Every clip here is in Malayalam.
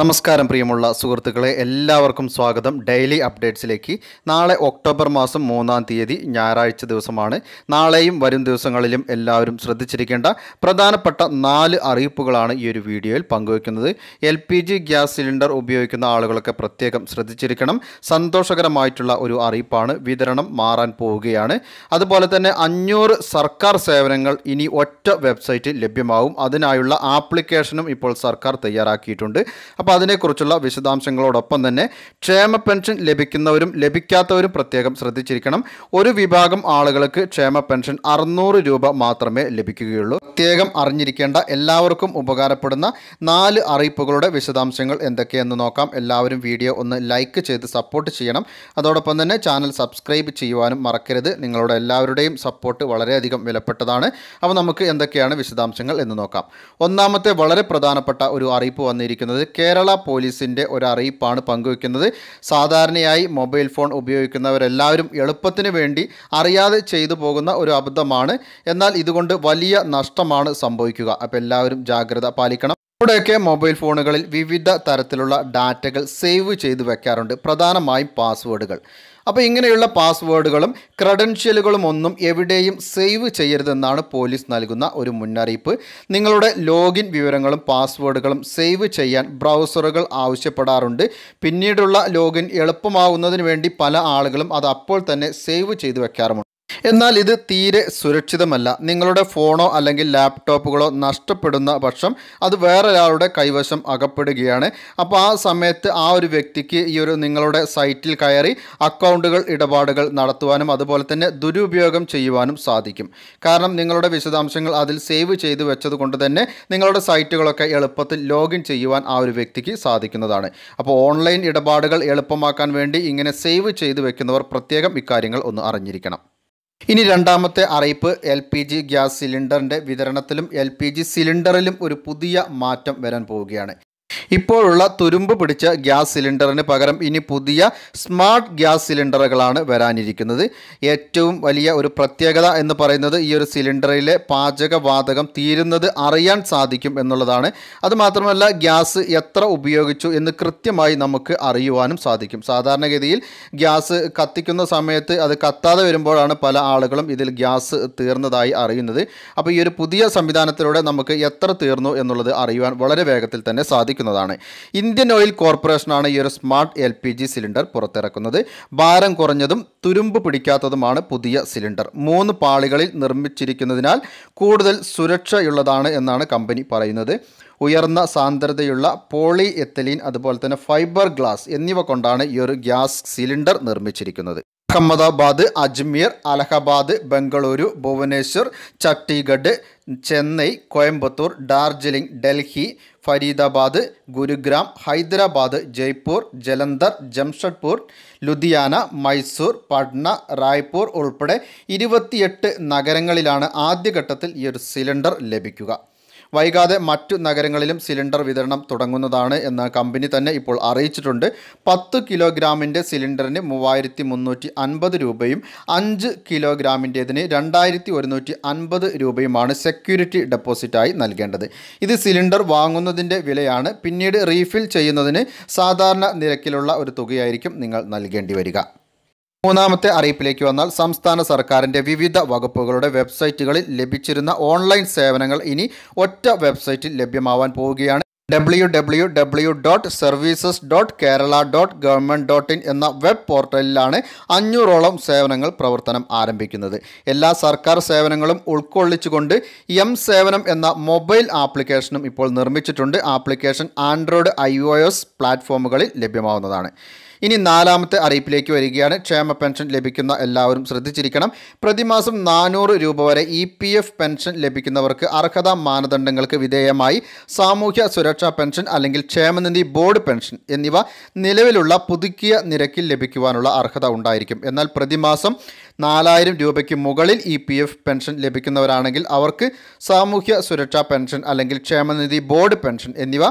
നമസ്കാരം പ്രിയമുള്ള സുഹൃത്തുക്കളെ എല്ലാവർക്കും സ്വാഗതം. ഡെയിലി അപ്ഡേറ്റ്സിലേക്ക്. നാളെ ഒക്ടോബർ മാസം മൂന്നാം തീയതി ഞായറാഴ്ച ദിവസമാണ്. നാളെയും വരും ദിവസങ്ങളിലും എല്ലാവരും ശ്രദ്ധിച്ചിരിക്കേണ്ട പ്രധാനപ്പെട്ട നാല് അറിയിപ്പുകളാണ് ഈ ഒരു വീഡിയോയിൽ പങ്കുവയ്ക്കുന്നത്. എൽ ഗ്യാസ് സിലിണ്ടർ ഉപയോഗിക്കുന്ന ആളുകളൊക്കെ പ്രത്യേകം ശ്രദ്ധിച്ചിരിക്കണം. സന്തോഷകരമായിട്ടുള്ള ഒരു അറിയിപ്പാണ് വിതരണം മാറാൻ പോവുകയാണ്. അതുപോലെ തന്നെ അഞ്ഞൂറ് സർക്കാർ സേവനങ്ങൾ ഇനി ഒറ്റ വെബ്സൈറ്റിൽ ലഭ്യമാവും. അതിനായുള്ള ആപ്ലിക്കേഷനും ഇപ്പോൾ സർക്കാർ തയ്യാറാക്കിയിട്ടുണ്ട്. അപ്പോൾ അതിനെക്കുറിച്ചുള്ള വിശദാംശങ്ങളോടൊപ്പം തന്നെ ക്ഷേമ പെൻഷൻ ലഭിക്കുന്നവരും ലഭിക്കാത്തവരും പ്രത്യേകം ശ്രദ്ധിച്ചിരിക്കണം. ഒരു വിഭാഗം ആളുകൾക്ക് ക്ഷേമ പെൻഷൻ അറുന്നൂറ് രൂപ മാത്രമേ ലഭിക്കുകയുള്ളൂ. പ്രത്യേകം അറിഞ്ഞിരിക്കേണ്ട എല്ലാവർക്കും ഉപകാരപ്പെടുന്ന നാല് അറിയിപ്പുകളുടെ വിശദാംശങ്ങൾ എന്തൊക്കെയെന്ന് നോക്കാം. എല്ലാവരും വീഡിയോ ഒന്ന് ലൈക്ക് ചെയ്ത് സപ്പോർട്ട് ചെയ്യണം. അതോടൊപ്പം തന്നെ ചാനൽ സബ്സ്ക്രൈബ് ചെയ്യുവാനും മറക്കരുത്. നിങ്ങളുടെ എല്ലാവരുടെയും സപ്പോർട്ട് വളരെയധികം വിലപ്പെട്ടതാണ്. അപ്പോൾ നമുക്ക് എന്തൊക്കെയാണ് വിശദാംശങ്ങൾ എന്ന് നോക്കാം. ഒന്നാമത്തെ വളരെ പ്രധാനപ്പെട്ട ഒരു അറിയിപ്പ് വന്നിരിക്കുന്നത് കേരള പോലീസിന്റെ ഒരു അറിയിപ്പാണ് പങ്കുവയ്ക്കുന്നത്. സാധാരണയായി മൊബൈൽ ഫോൺ ഉപയോഗിക്കുന്നവരെല്ലാവരും എളുപ്പത്തിന് വേണ്ടി അറിയാതെ ചെയ്തു പോകുന്ന ഒരു അബദ്ധമാണ്. എന്നാൽ ഇതുകൊണ്ട് വലിയ നഷ്ടമാണ് സംഭവിക്കുക. അപ്പോൾ എല്ലാവരും ജാഗ്രത പാലിക്കണം. ഇവിടെയൊക്കെ മൊബൈൽ ഫോണുകളിൽ വിവിധ തരത്തിലുള്ള ഡാറ്റകൾ സേവ് ചെയ്ത് വെക്കാറുണ്ട്. പ്രധാനമായും പാസ്വേഡുകൾ. അപ്പോൾ ഇങ്ങനെയുള്ള പാസ്വേഡുകളും ക്രെഡൻഷ്യലുകളും ഒന്നും എവിടെയും സേവ് ചെയ്യരുതെന്നാണ് പോലീസ് നൽകുന്ന ഒരു മുന്നറിയിപ്പ്. നിങ്ങളുടെ ലോഗിൻ വിവരങ്ങളും പാസ്വേഡുകളും സേവ് ചെയ്യാൻ ബ്രൗസറുകൾ ആവശ്യപ്പെടാറുണ്ട്. പിന്നീടുള്ള ലോഗിൻ എളുപ്പമാവുന്നതിന് വേണ്ടി പല ആളുകളും അത് അപ്പോൾ തന്നെ സേവ് ചെയ്ത് വെക്കാറുമുണ്ട്. എന്നാൽ ഇത് തീരെ സുരക്ഷിതമല്ല. നിങ്ങളുടെ ഫോണോ അല്ലെങ്കിൽ ലാപ്ടോപ്പുകളോ നഷ്ടപ്പെടുന്ന പക്ഷം അത് വേറൊരാളുടെ കൈവശം അകപ്പെടുകയാണ്. അപ്പോൾ ആ സമയത്ത് ആ ഒരു വ്യക്തിക്ക് ഈ ഒരു നിങ്ങളുടെ സൈറ്റിൽ കയറി അക്കൗണ്ടുകൾ ഇടപാടുകൾ നടത്തുവാനും അതുപോലെ തന്നെ ദുരുപയോഗം ചെയ്യുവാനും സാധിക്കും. കാരണം നിങ്ങളുടെ വിശദാംശങ്ങൾ അതിൽ സേവ് ചെയ്ത് വെച്ചത് കൊണ്ട് തന്നെ നിങ്ങളുടെ സൈറ്റുകളൊക്കെ എളുപ്പത്തിൽ ലോഗിൻ ചെയ്യുവാൻ ആ ഒരു വ്യക്തിക്ക് സാധിക്കുന്നതാണ്. അപ്പോൾ ഓൺലൈൻ ഇടപാടുകൾ എളുപ്പമാക്കാൻ വേണ്ടി ഇങ്ങനെ സേവ് ചെയ്ത് വെക്കുന്നവർ പ്രത്യേകം ഇക്കാര്യങ്ങൾ ഒന്ന് അറിഞ്ഞിരിക്കണം. ഇനി രണ്ടാമത്തെ അറിയിപ്പ് എൽ പി ജി ഗ്യാസ് സിലിണ്ടറിന്റെ വിതരണത്തിലും എൽ പി ജി സിലിണ്ടറിലും ഒരു പുതിയ മാറ്റം വരാൻ പോവുകയാണ്. ഇപ്പോഴുള്ള തുരുമ്പ് പിടിച്ച ഗ്യാസ് സിലിണ്ടറിന് പകരം ഇനി പുതിയ സ്മാർട്ട് ഗ്യാസ് സിലിണ്ടറുകളാണ് വരാനിരിക്കുന്നത്. ഏറ്റവും വലിയ ഒരു പ്രത്യേകത എന്ന് പറയുന്നത് ഈ ഒരു സിലിണ്ടറിലെ പാചകവാതകം തീരുന്നത് അറിയാൻ സാധിക്കും എന്നുള്ളതാണ്. അതുമാത്രമല്ല ഗ്യാസ് എത്ര ഉപയോഗിച്ചു എന്ന് കൃത്യമായി നമുക്ക് അറിയുവാനും സാധിക്കും. സാധാരണഗതിയിൽ ഗ്യാസ് കത്തിക്കുന്ന സമയത്ത് അത് കത്താതെ വരുമ്പോഴാണ് പല ആളുകളും ഇതിൽ ഗ്യാസ് തീർന്നതായി അറിയുന്നത്. അപ്പോൾ ഈ ഒരു പുതിയ സംവിധാനത്തിലൂടെ നമുക്ക് എത്ര തീർന്നു എന്നുള്ളത് അറിയുവാൻ വളരെ വേഗത്തിൽ തന്നെ സാധിക്കുന്നതാണ് ഇന്ത്യൻ ഓയിൽ കോർപ്പറേഷനാണ് ഈ ഒരു smart L P G cylinder പുറത്തിറക്കുന്നത്. ഭാരം കുറഞ്ഞതും തുരുമ്പ് പിടിക്കാത്തതുമാണ് പുതിയ സിലിണ്ടർ. മൂന്ന് പാളികളിൽ നിർമ്മിച്ചിരിക്കുന്നതിനാൽ കൂടുതൽ സുരക്ഷയുള്ളതാണ് എന്നാണ് കമ്പനി പറയുന്നത്. ഉയർന്ന സാന്ദ്രതയുള്ള പോളി എത്തലീൻ അതുപോലെ തന്നെ ഫൈബർ ഗ്ലാസ് എന്നിവ കൊണ്ടാണ് ഈ ഒരു ഗ്യാസ് സിലിണ്ടർ നിർമ്മിച്ചിരിക്കുന്നത്. അഹമ്മദാബാദ് അജ്മീർ അലഹബാദ് ബംഗളൂരു ഭുവനേശ്വർ ചണ്ഡീഗഡ് ചെന്നൈ കോയമ്പത്തൂർ ഡാർജിലിംഗ് ഡൽഹി ഫരീദാബാദ് ഗുരുഗ്രാം ഹൈദരാബാദ് ജയ്പൂർ ജലന്ധർ ജംഷഡ്പൂർ ലുധിയാന മൈസൂർ പട്ന റായ്പൂർ ഉൾപ്പെടെ ഇരുപത്തിയെട്ട് നഗരങ്ങളിലാണ് ആദ്യഘട്ടത്തിൽ ഈ ഒരു സിലിണ്ടർ ലഭിക്കുക. വൈകാതെ മറ്റു നഗരങ്ങളിലും സിലിണ്ടർ വിതരണം തുടങ്ങുന്നതാണ് എന്ന് കമ്പനി തന്നെ ഇപ്പോൾ അറിയിച്ചിട്ടുണ്ട്. പത്ത് കിലോഗ്രാമിന്റെ സിലിണ്ടറിന് മൂവായിരത്തി മുന്നൂറ്റി അൻപത് രൂപയും അഞ്ച് കിലോഗ്രാമിന്റേതിന് രണ്ടായിരത്തി ഒരുന്നൂറ്റി അൻപത് രൂപയുമാണ് സെക്യൂരിറ്റി ഡെപ്പോസിറ്റായി നൽകേണ്ടത്. ഇത് സിലിണ്ടർ വാങ്ങുന്നതിന്റെ വിലയാണ്. പിന്നീട് റീഫിൽ ചെയ്യുന്നതിന് സാധാരണ നിരക്കിലുള്ള ഒരു തുകയായിരിക്കും നിങ്ങൾ നൽകേണ്ടി വരിക. മൂന്നാമത്തെ അറിയിപ്പിലേക്ക് വന്നാൽ സംസ്ഥാന സർക്കാരിന്റെ വിവിധ വകുപ്പുകളുടെ വെബ്സൈറ്റുകളിൽ ലഭിച്ചിരുന്ന ഓൺലൈൻ സേവനങ്ങൾ ഇനി ഒറ്റ വെബ്സൈറ്റിൽ ലഭ്യമാവാൻ പോവുകയാണ്. W W W dot services dot Kerala dot government dot in എന്ന വെബ് പോർട്ടലിലാണ് അഞ്ഞൂറോളം സേവനങ്ങൾ പ്രവർത്തനം ആരംഭിക്കുന്നത്. എല്ലാ സർക്കാർ സേവനങ്ങളും ഉൾക്കൊള്ളിച്ചുകൊണ്ട് എം സേവനം എന്ന മൊബൈൽ ആപ്ലിക്കേഷനും ഇപ്പോൾ നിർമ്മിച്ചിട്ടുണ്ട്. ആപ്ലിക്കേഷൻ ആൻഡ്രോയിഡ് ഐ പ്ലാറ്റ്ഫോമുകളിൽ ലഭ്യമാവുന്നതാണ്. ഇനി നാലാമത്തെ അറിയിപ്പിലേക്ക് വരികയാണ്. ക്ഷേമ പെൻഷൻ ലഭിക്കുന്ന എല്ലാവരും ശ്രദ്ധിച്ചിരിക്കണം. പ്രതിമാസം നാനൂറ് രൂപ വരെ ഇ പി എഫ് പെൻഷൻ ലഭിക്കുന്നവർക്ക് അർഹതാ മാനദണ്ഡങ്ങൾക്ക് വിധേയമായി സാമൂഹ്യ സുരക്ഷാ പെൻഷൻ അല്ലെങ്കിൽ ക്ഷേമനിധി ബോർഡ് പെൻഷൻ എന്നിവ നിലവിലുള്ള പുതുക്കിയ നിരക്കിൽ ലഭിക്കുവാനുള്ള അർഹത ഉണ്ടായിരിക്കും. എന്നാൽ പ്രതിമാസം നാലായിരം രൂപയ്ക്ക് മുകളിൽ ഇ പി എഫ് പെൻഷൻ ലഭിക്കുന്നവരാണെങ്കിൽ അവർക്ക് സാമൂഹ്യ സുരക്ഷാ പെൻഷൻ അല്ലെങ്കിൽ ക്ഷേമനിധി ബോർഡ് പെൻഷൻ എന്നിവ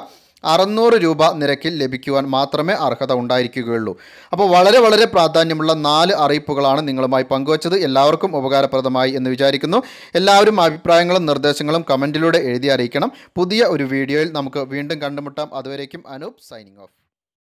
അറുന്നൂറ് രൂപ നിരക്കിൽ ലഭിക്കുവാൻ മാത്രമേ അർഹത ഉണ്ടായിരിക്കുകയുള്ളൂ. അപ്പോൾ വളരെ വളരെ പ്രാധാന്യമുള്ള നാല് അറിയിപ്പുകളാണ് നിങ്ങളുമായി പങ്കുവച്ചത്. എല്ലാവർക്കും ഉപകാരപ്രദമായി എന്ന് വിചാരിക്കുന്നു. എല്ലാവരും അഭിപ്രായങ്ങളും നിർദ്ദേശങ്ങളും കമന്റിലൂടെ എഴുതി അറിയിക്കണം. പുതിയ ഒരു വീഡിയോയിൽ നമുക്ക് വീണ്ടും കണ്ടുമുട്ടാം. അതുവരേക്കും അനൂപ് സൈനിങ് ഓഫ്.